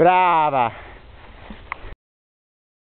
Brava!